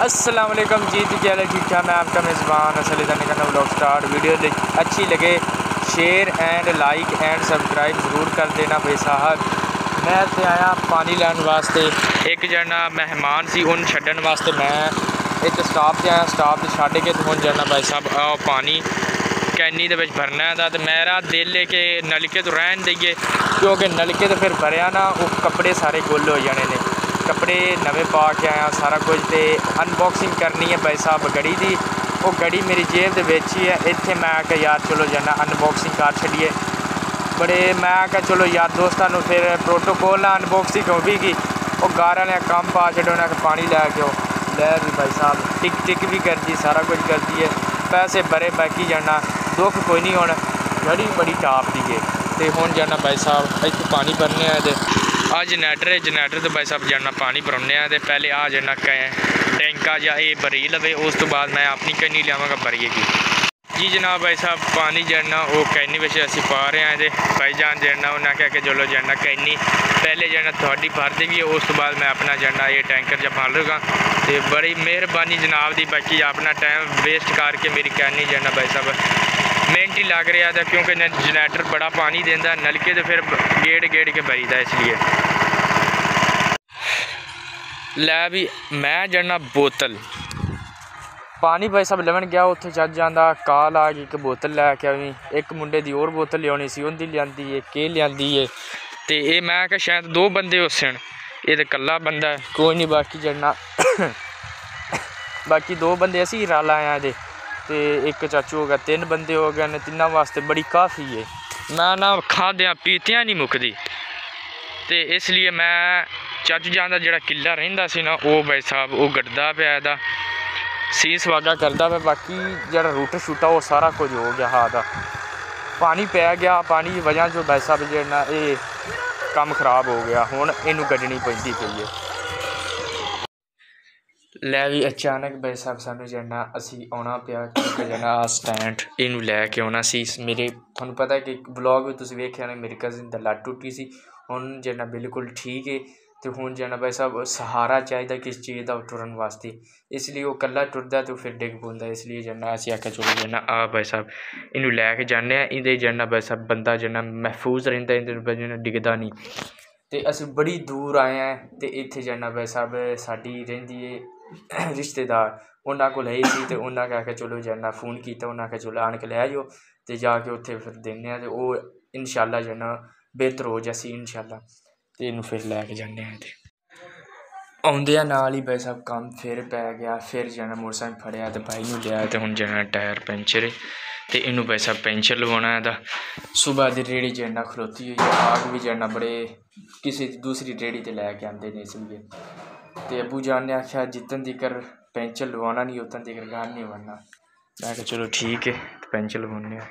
अस्सलाम वालेकुम जी जी क्या ठीक ठाक मैं आपका मेज़बान असली करना ब्लॉग स्टार्ट वीडियो अच्छी लगे share and like and subscribe ज़रूर कर देना भाई साहब मैं इतने आया पानी लैन वास्ते एक जना मेहमान सी उन छड़न वास्ते मैं एक स्टाफ से आया स्टाफ से छड़ के तो हूँ जाना भाई साहब आओ पानी कैनी ਦੇ ਵਿੱਚ ਭਰਨਾ ਹੈ ਤਾਂ ਮੇਰਾ ਦਿਲ ਹੈ ਕਿ ਨਲਕੇ ਤੋਂ ਰਹਿਣ ਦਈਏ ਕਿਉਂਕਿ ਨਲਕੇ ਤੋਂ ਫਿਰ ਭਰਿਆ ਨਾ ਉਹ ਕੱਪੜੇ ਸਾਰੇ ਗੁੱਲ ਹੋ ਜਾਣੇ ਨੇ ਕੱਪੜੇ ਨਵੇਂ ਪਾ ਕੇ ਆਇਆ, ਸਾਰਾ ਕੁਝ ਤੇ ਅਨਬਾਕਸਿੰਗ ਕਰਨੀ ਹੈ ਭਾਈ ਸਾਹਿਬ ਗੜੀ ਦੀ। ਉਹ ਗੜੀ ਮੇਰੀ ਜੇਬ ਦੇ ਵਿੱਚ ਹੀ ਹੈ। ਇੱਥੇ ਮੈਂ ਆ ਕੇ ਯਾਰ ਚਲੋ ਜਾਣਾ ਅਨਬਾਕਸਿੰਗ ਕਰ ਛੱਡੀਏ। ਬੜੇ ਮੈਂ ਕਿਹਾ ਚਲੋ ਯਾਰ ਦੋਸਤਾਂ ਨੂੰ ਫਿਰ ਪ੍ਰੋਟੋਕੋਲ ਨਾਲ ਅਨਬਾਕਸਿੰਗ ਹੋਵੇਗੀ ਉਹ ਗਾਰ ਵਾਲਿਆਂ ਕੰਮ ਪਾ ਛੱਡੋ ਨਾ ਪਾਣੀ ਲੈ ਕੇ ਉਹ ਲੈ ਵੀ ਭਾਈ ਸਾਹਿਬ, ਟਿਕ ਟਿਕ ਵੀ ਕਰਦੀ, ਸਾਰਾ ਕੁਝ ਕਰਦੀ ਹੈ। ਪੈਸੇ ਭਰੇ ਬਾਕੀ ਜਾਣਾ ਦੁੱਖ ਕੋਈ ਨਹੀਂ ਹੁਣ। ਗੜੀ ਬੜੀ ਟਾਪ ਦੀ ਹੈ ਤੇ ਹੁਣ ਜਾਣਾ ਭਾਈ ਸਾਹਿਬ, ਇੱਥੇ ਪਾਣੀ ਭਰਨੇ ਆਏ ਤੇ ਆ ਜਨਰੇਟਰ ਹੈ, ਜਨਰੇਟਰ ਤੋਂ ਬਾਈ ਸਾਹਿਬ ਜਾਨਾ ਪਾਣੀ ਭਰਾਉਂਦੇ ਆ ਤੇ ਪਹਿਲੇ ਆ ਜਾਣਾ ਟੈਂਕਾ ਜਾਂ ਇਹ ਭਰੀ ਲਵੇ, ਉਸ ਤੋਂ ਬਾਅਦ ਮੈਂ ਆਪਣੀ ਕੈਨੀ ਲਿਆਵਾਂਗਾ ਭਰੀਏਗੀ ਜੀ ਜਨਾਬ ਭਾਈ ਸਾਹਿਬ, ਪਾਣੀ ਜੜਨਾ ਉਹ ਕੈਨੀ ਵਿੱਚ ਅਸੀਂ ਪਾ ਰਹੇ ਹਾਂ ਤੇ ਭਾਈ ਜਾਨ ਜੜਨਾ ਉਹਨਾਂ ਕਹਿ ਕੇ ਚਲੋ ਜੜਨਾ ਕੈਨੀ। ਪਹਿਲੇ ਜੜਨਾ ਤੁਹਾਡੀ ਭਰ ਦੇਗੀ, ਉਸ ਤੋਂ ਬਾਅਦ ਮੈਂ ਆਪਣਾ ਜੜਨਾ ਇਹ ਟੈਂਕਰ ਜਾਂ ਭਰ ਲੂਗਾ ਤੇ ਬੜੀ ਮਿਹਰਬਾਨੀ ਜਨਾਬ ਦੀ, ਬਾਕੀ ਆਪਣਾ ਟਾਈਮ ਵੇਸਟ ਕਰਕੇ ਮੇਰੀ ਕੈਨੀ ਜੜਨਾ ਭਾਈ ਸਾਹਿਬ ਮਿੰਟ ਹੀ ਲੱਗ ਰਿਹਾ ਤਾਂ ਕਿਉਂਕਿ ਜਨਰੇਟਰ ਬੜਾ ਪਾਣੀ ਦਿੰਦਾ, ਨਲਕੇ ਤੇ ਫਿਰ ਗੇੜ ਗੇੜ ਕੇ ਭਰੀਦਾ ਇਸ ਲਈ। ਲੈ ਵੀ ਮੈਂ ਜੜਨਾ ਬੋਤਲ। ਪਾਣੀ ਭਾਈ ਸਾਹਿਬ ਲੈਣ ਗਿਆ, ਉੱਥੇ ਚੱਜ ਜਾਂਦਾ ਕਾਲ ਆ ਗਈ, ਇੱਕ ਬੋਤਲ ਲੈ ਕੇ ਆਵੀਂ। ਇੱਕ ਮੁੰਡੇ ਦੀ ਹੋਰ ਬੋਤਲ ਲਿਆਉਣੀ ਸੀ, ਉਹਦੀ ਲਿਆਂਦੀ ਏ, ਕੇ ਲਿਆਂਦੀ ਏ। ਤੇ ਇਹ ਮੈਂ ਕਿ ਸ਼ਾਇਦ ਦੋ ਬੰਦੇ ਹੋਸਣ ਇਹ ਤੇ ਕੱਲਾ ਬੰਦਾ ਕੋਈ ਨਹੀਂ, ਬਾਕੀ ਜੜਨਾ ਬਾਕੀ ਦੋ ਬੰਦੇ ਅਸੀਂ ਰਾਲਾ ਆਇਆ ਦੇ ਤੇ ਇੱਕ ਚਾਚੂ ਹੋ ਗਿਆ, ਤਿੰਨ ਬੰਦੇ ਹੋ ਗਏ ਨੇ, ਤਿੰਨਾਂ ਵਾਸਤੇ ਬੜੀ ਕਾਫੀ ਏ। ਮੈਂ ਨਾ ਖਾਦਿਆਂ, ਪੀਤਿਆਂ ਨਹੀਂ ਮੁੱਕਦੀ। ਤੇ ਇਸ ਲਈ ਮੈਂ ਚੱਜ ਜਾਂਦਾ ਜਿਹੜਾ ਕਿੱਲਾ ਰਹਿੰਦਾ ਸੀ ਨਾ, ਉਹ ਬਾਈ ਸਾਹਿਬ, ਉਹ ਗੱਡਦਾ ਪਿਆ ਇਹਦਾ। ਸੀਸ ਵਾਗਾ ਕਰਦਾ ਪਿਆ, ਬਾਕੀ ਜਿਹੜਾ ਰੂਟ ਸ਼ੂਟਾ, ਉਹ ਸਾਰਾ ਕੁਝ ਹੋ ਗਿਆ ਹਾਂ ਦਾ। ਪਾਣੀ ਪੈ ਗਿਆ, ਪਾਣੀ ਦੀ ਵਜ੍ਹਾ ਜੋ ਬਾਈ ਸਾਹਿਬ ਜਿਹੜਾ ਇਹ ਕੰਮ ਖਰਾਬ ਹੋ ਗਿਆ, ਹੁਣ ਇਹਨੂੰ ਕੱਢਣੀ ਪੈਂਦੀ ਪਈ ਹੈ ਲੈ ਵੀ ਅਚਾਨਕ ਬਾਈ ਸਾਹਿਬ ਸਾਨੂੰ ਜਿਹੜਾ ਅਸੀਂ ਆਉਣਾ ਪਿਆ ਕਿਉਂਕਿ ਜਿਹੜਾ ਸਟੈਂਡ ਇਹਨੂੰ ਲੈ ਕੇ ਆਉਣਾ ਸੀ। ਮੇਰੇ, ਤੁਹਾਨੂੰ ਪਤਾ ਹੈ ਕਿ ਵਲੌਗ ਵੀ ਤੁਸੀਂ ਵੇਖਿਆ ਨਾ ਮੇਰੀ ਕਜ਼ਨ ਦਾ ਲੱਤ ਟੁੱਟੀ ਸੀ। ਹੁਣ ਜਿਹੜਾ ਬਿਲਕੁਲ ਠੀਕ ਹੈ ਤੇ ਹੁਣ ਜਾਣਾ ਬਾਈ ਸਾਹਿਬ ਸਹਾਰਾ ਚਾਹੀਦਾ ਕਿਸ ਚੀਜ਼ ਦਾ ਟੁਰਨ ਵਾਸਤੇ। ਇਸ ਲਈ ਉਹ ਇਕੱਲਾ ਟੁਰਦਾ ਤੇ ਫਿਰ ਡਿੱਗ ਪੈਂਦਾ। ਇਸ ਲਈ ਜਿਹੜਾ ਅਸੀਂ ਆਖਿਆ, ਚਲੋ ਜਿਹੜਾ ਆ ਬਾਈ ਸਾਹਿਬ ਇਹਨੂੰ ਲੈ ਕੇ ਜਾਂਦੇ ਆ ਇਹਦੇ ਜਿਹੜਾ ਬਾਈ ਸਾਹਿਬ ਬੰਦਾ ਜਿਹੜਾ ਮਹਿਫੂਜ਼ ਰਹਿੰਦਾ, ਇਹਦੇ ਜਿਹੜਾ ਡਿੱਗਦਾ ਨਹੀਂ। ਤੇ ਅਸੀਂ ਬੜੀ ਦੂਰ ਆਏ ਆ ਤੇ ਇੱਥੇ ਜਾਣਾ ਬਾਈ ਸਾਹਿਬ ਸਾਡੀ ਰਹਿੰਦੀ ਏ। ਰਿਸ਼ਤੇਦਾਰ, ਉਹਨਾਂ ਕੋਲ ਹੈ ਸੀ ਤੇ ਉਹਨਾਂ ਕਹਿ ਕੇ ਚਲੋ ਜਨਾ ਫੋਨ ਕੀਤਾ, ਉਹਨਾਂ ਕਹਿ ਚਲੋ ਆਣ ਕੇ ਲੈ ਆਇਓ ਅਤੇ ਜਾ ਕੇ ਉੱਥੇ ਫਿਰ ਦਿੰਦੇ ਹਾਂ ਅਤੇ ਉਹ ਇਨਸ਼ਾਅੱਲਾ ਜਨਾ ਬਿਹਤਰ ਹੋ ਜਾਏ ਜਾਸੀ ਇਨਸ਼ਾਅੱਲਾ ਅਤੇ ਇਹਨੂੰ ਫਿਰ ਲੈ ਕੇ ਜਾਂਦੇ ਹਾਂ ਤੇ ਆਉਂਦਿਆਂ ਨਾਲ ਹੀ ਭਾਈ ਸਾਹਿਬ ਕੰਮ ਫਿਰ ਪੈ ਗਿਆ, ਫਿਰ ਜਾਣਾ ਮੋਟਰਸਾਈਕਲ ਫੜਿਆ ਤੇ ਬਾਈ ਨੂੰ ਲਿਆ ਤੇ ਹੁਣ ਜਾਣਾ ਟਾਇਰ ਪੈਂਚਰ ਤੇ ਇਹਨੂੰ ਭਾਈ ਸਾਹਿਬ ਪੈਂਚਰ ਲਵਾਉਣਾ ਇਹਦਾ। ਸਵੇਰ ਦੀ ਰੇੜੀ ਜਨਾ ਖਲੋਤੀ ਹੋਈ ਆਗ ਵੀ ਜਨਾ ਬੜੇ ਕਿਸੇ ਦੂਸਰੀ ਰੇੜੀ ਤੇ ਲੈ ਕੇ ਆਉਂਦੇ ਨੇ ਇਸ ਲਈ ਤੇ ਅਬੂ ਜਾਨ ਨੇ ਆਖਿਆ ਜਿੱਤਨ ਤੀਕਰ ਪੈਂਚਰ ਲਵਾਉਣਾ ਨਹੀਂ ਉਤਨ ਤੀਕਰ ਗਾਣ ਨਹੀਂ ਬਣਨਾ ਮੈਂ ਕਿਹਾ ਚਲੋ ਠੀਕ ਹੈ ਪੈਂਚਰ ਲਵਾਉਣੇ ਆ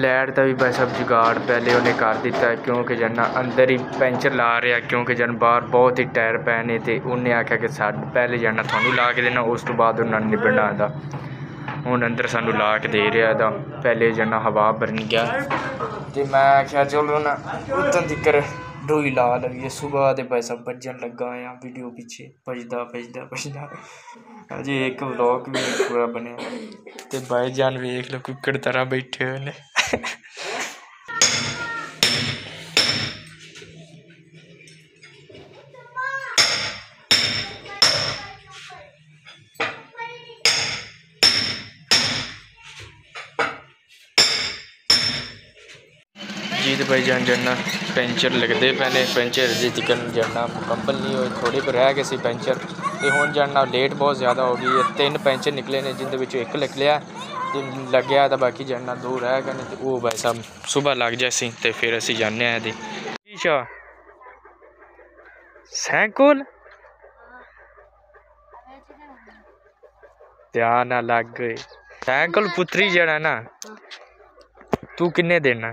ਲੈਟ ਦਾ ਵੀ ਭਾਈ ਸਾਹਿਬ ਜੁਗਾੜ ਪਹਿਲੇ ਉਹਨੇ ਕਰ ਦਿੱਤਾ ਕਿਉਂਕਿ ਜਨਾ ਅੰਦਰ ਹੀ ਪੈਂਚਰ ਲਾ ਰਿਹਾ ਕਿਉਂਕਿ ਜਨ ਬਾਹਰ ਬਹੁਤ ਹੀ ਟਾਇਰ ਪਏ ਨੇ ਤੇ ਉਹਨੇ ਆਖਿਆ ਕਿ ਸਾਡੇ ਪਹਿਲੇ ਜਾਣਾ ਤੁਹਾਨੂੰ ਲਾ ਕੇ ਦੇਣਾ ਉਸ ਤੋਂ ਬਾਅਦ ਉਹਨਾਂ ਨੇ ਨਿਬੜਨਾ ਇਹਦਾ ਹੁਣ ਅੰਦਰ ਸਾਨੂੰ ਲਾ ਕੇ ਦੇ ਰਿਹਾ ਇਹਦਾ ਪਹਿਲੇ ਜਨਾ ਹਵਾ ਭਰਨ ਗਿਆ ਤੇ ਮੈਂ ਆਖਿਆ ਚਲੋ ਨਾ ਉਤਨ ਤੀਕਰ ਡੋਈ ਲਾ ਲਈਏ। ਸਵੇਰ ਦੇ ਭਾਈ ਸਾਹਿਬ ਭੱਜਣ ਲੱਗਾ ਆ ਵੀਡੀਓ ਪਿੱਛੇ। ਭੱਜਦਾ ਭੱਜਦਾ ਭੱਜਦਾ ਅਜੇ ਇੱਕ ਵਲੌਗ ਵੀ ਨਹੀਂ ਬਣਿਆ। ਤੇ ਭਾਈ ਜਾਨ ਵੇਖ ਲਓ ਕੁੱਕੜ ਤਰ੍ਹਾਂ ਬੈਠੇ ਹੋਏ ਨੇ। ਭਾਈ ਜਾਨ ਜੰਨਾ ਪੈਂਚਰ ਲੱਗਦੇ ਪਏ ਨੇ, ਪੈਂਚਰ ਜੇ ਚਿਕਨ ਜੰਨਾ ਮੁਕੰਮਲ ਨਹੀਂ ਹੋਏ ਥੋੜੇ ਕੁ ਰਹਿ ਗਏ ਸੀ ਪੈਂਚਰ। ਤੇ ਹੁਣ ਜੰਨਾ ਲੇਟ ਬਹੁਤ ਜ਼ਿਆਦਾ ਹੋ ਗਈ ਹੈ, ਤਿੰਨ ਪੈਂਚਰ ਨਿਕਲੇ ਨੇ, ਜਿੰਦੇ ਵਿੱਚੋਂ ਇੱਕ ਨਿਕਲਿਆ ਤੇ ਲੱਗਿਆ ਤਾਂ ਬਾਕੀ ਜੰਨਾ ਦੋ ਰਹਿ ਗਏ ਨੇ, ਤੇ ਉਹ ਭਾਈ ਸਾਹਿਬ ਸਵੇਰ ਲੱਗ ਜਾਸੀ ਤੇ ਫਿਰ ਅਸੀਂ ਜਾਣੇ ਆ ਇਹਦੇ। ਈਸ਼ਾ ਸੈਂਕਲ ਧਿਆਨ ਨਾਲ ਲੱਗ ਗਏ। ਸੈਂਕਲ ਪੁੱਤਰੀ ਜਿਹੜਾ ਨਾ, ਤੂੰ ਕਿੰਨੇ ਦੇਣਾ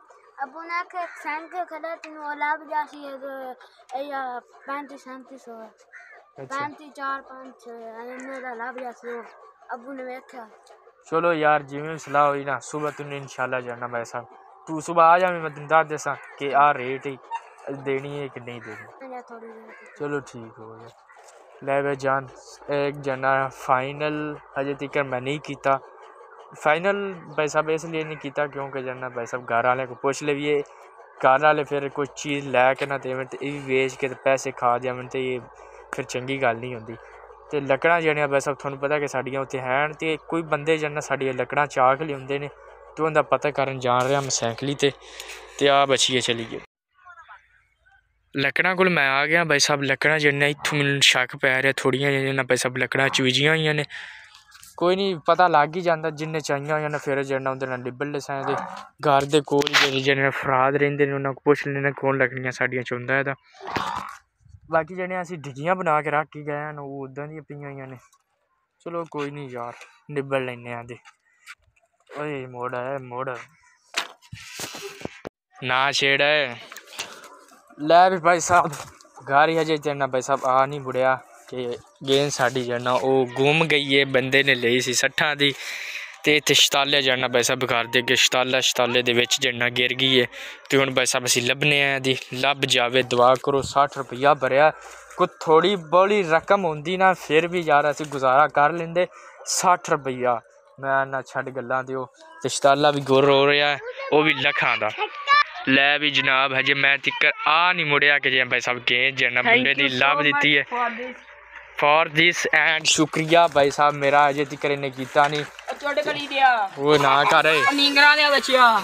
abunake sanke kadati nu olab jasi ya panti santi so panti चार पाँच अने मेरा लाभ जासी अबू ने देखा चलो यार जिवें सलाह हुई ना सुबह तुमने इंशाल्लाह जाना भाई साहब तू सुबह आ जा मैं तुम दस दसा कि आ रेट ही देनी है कि नहीं देनी। चलो ठीक हो गया। ले भाई जान एक जना फाइनल हजे तक मैं नहीं किया ਤੱਕ ਮੈਂ ਨਹੀਂ ਕੀਤਾ ਫਾਈਨਲ ਭਾਈ ਸਾਹਿਬ ਇਸ ਲਈ ਨਹੀਂ ਕੀਤਾ ਕਿਉਂਕਿ ਜਨਾ ਭਾਈ ਸਾਹਿਬ ਘਰ ਵਾਲਿਆਂ ਕੋ ਪੁੱਛ ਲਈਏ ਘਰ ਵਾਲੇ ਫਿਰ ਕੋਈ ਚੀਜ਼ ਲੈ ਕੇ ਨਾ ਦੇਵਣ ਤੇ ਇਹ ਵੀ ਵੇਚ ਕੇ ਤੇ ਪੈਸੇ ਖਾ ਜਾਵਣ ਤੇ ਇਹ ਫਿਰ ਚੰਗੀ ਗੱਲ ਨਹੀਂ ਹੁੰਦੀ ਤੇ ਲੱਕੜਾਂ ਜਿਹੜੀਆਂ ਭਾਈ ਸਾਹਿਬ ਤੁਹਾਨੂੰ ਪਤਾ ਕਿ ਸਾਡੀਆਂ ਉੱਥੇ ਹਨ ਤੇ ਕੋਈ ਬੰਦੇ ਜਨਾ ਸਾਡੀਆਂ ਲੱਕੜਾਂ ਚਾਕ ਲਿਆਉਂਦੇ ਨੇ ਤੇ ਉਹਦਾ ਪਤਾ ਕਰਨ ਜਾਣ ਰਿਹਾ ਮੈਂ ਸਾਈਕਲੀ ਤੇ ਤੇ ਆ ਬਚੀਏ ਚਲੀ ਗਏ ਲੱਕੜਾਂ ਕੋਲ ਮੈਂ ਆ ਗਿਆ ਭਾਈ ਸਾਹਿਬ ਲੱਕੜਾਂ ਜਿਹੜੀਆਂ ਇੱਥੋਂ ਮੈਨੂੰ ਸ਼ੱਕ ਪੈ ਰਿਹਾ ਥੋੜੀਆਂ ਜਿਹੀਆਂ ਭਾਈ ਸਾਹਿਬ ਲੱਕੜਾਂ ਚੁਈਜੀਆਂ ਹੋਈਆਂ ਨੇ ਕੋਈ ਨਹੀਂ ਪਤਾ ਲੱਗ ਹੀ ਜਾਂਦਾ ਜਿੰਨੇ ਚਾਹੀਆਂ ਹੋਈਆਂ ਨੇ, ਫਿਰ ਜਿਹੜਾ ਉਹਦੇ ਨਾਲ ਲਿਬਲ ਲਸਾਂ ਦੇ ਘਰ ਦੇ ਕੋਲ ਜਿਹੜੇ ਜਿਹੜੇ ਫਰਾਦ ਰਹਿੰਦੇ ਨੇ, ਉਹਨਾਂ ਕੋਲ ਪੁੱਛ ਲੈਣਾ ਕੌਣ ਲੱਗਣੀਆਂ ਸਾਡੀਆਂ ਚੁੰਦਾ ਇਹਦਾ। ਬਾਕੀ ਜਿਹੜੀਆਂ ਅਸੀਂ ਡਿੱਗੀਆਂ ਬਣਾ ਕੇ ਰੱਖ ਗਏ ਹਨ, ਉਹ ਉਦਾਂ ਦੀਆਂ ਪਈਆਂ ਹੋਈਆਂ ਨੇ। ਚਲੋ ਕੋਈ ਨਹੀਂ ਯਾਰ ਨਿਬਲ ਲੈਨੇ ਆਂ ਦੇ ਓਏ, ਮੋੜ ਹੈ ਮੋੜ। ਨਾ ਛੇੜ। ਲੈ ਵੀ ਭਾਈ ਸਾਹਿਬ, ਘਰ ਹੀ ਹਜੇ ਚੜਨਾ ਭਾਈ ਸਾਹਿਬ ਆ ਨਹੀਂ ਬੁੜਿਆ ਕਿ ਗੇਂਦ ਸਾਡੀ ਜਣਾ ਉਹ ਗੁੰਮ ਗਈ ਏ ਬੰਦੇ ਨੇ ਲਈ ਸੀ ਸੱਠਾਂ ਦੀ ਤੇ ਇੱਥੇ ਸ਼ਤਾਲੇ ਜਾਣਾ ਸਾਹਿਬ ਘਰ ਦੇ ਅੱਗੇ ਸ਼ਤਾਲਾ ਸ਼ਤਾਲੇ ਦੇ ਵਿੱਚ ਜਣਾ ਗਿਰ ਗਈ ਏ ਤੇ ਹੁਣ ਸਾਹਿਬ ਅਸੀਂ ਲੱਭਨੇ ਆ ਦੀ ਲੱਭ ਜਾਵੇ ਦੁਆ ਕਰੋ 60 ਰੁਪਈਆ ਭਰਿਆ ਕੋ ਥੋੜੀ ਬੋਲੀ ਰਕਮ ਹੁੰਦੀ ਨਾ ਫਿਰ ਵੀ ਯਾਰ ਅਸੀਂ ਗੁਜ਼ਾਰਾ ਕਰ ਲੈਂਦੇ 60 ਰੁਪਈਆ ਮੈਂ ਨਾ ਛੱਡ ਗੱਲਾਂ ਦਿਓ ਤੇ ਸ਼ਤਾਲਾ ਵੀ ਗੁਰ ਹੋ ਰਿਹਾ ਉਹ ਵੀ ਲੱਖਾਂ ਦਾ। ਲੈ ਵੀ ਜਨਾਬ ਹਜੇ ਮੈਂ ਤਿੱਕਰ ਆ ਨਹੀਂ ਮੁੜਿਆ ਕਿ ਜੇ ਭਾਈ ਸਾਹਿਬ ਗੇਂਦ ਜਨਾ ਮੁੰਡੇ ਦੀ ਲੱਭ ਦਿੱਤੀ ਹੈ ਫॉर ਦਿਸ ਐਂਡ ਸ਼ੁਕਰੀਆ ਭਾਈ ਸਾਹਿਬ ਮੇਰਾ ਅਜੇ ਤੱਕ ਇਹਨੇ ਕੀਤਾ ਨਹੀਂ। ਉਹ ਨਾ ਕਰ। ਨੀਂਗਰਾਂ ਦੇ ਬੱਚਿਆ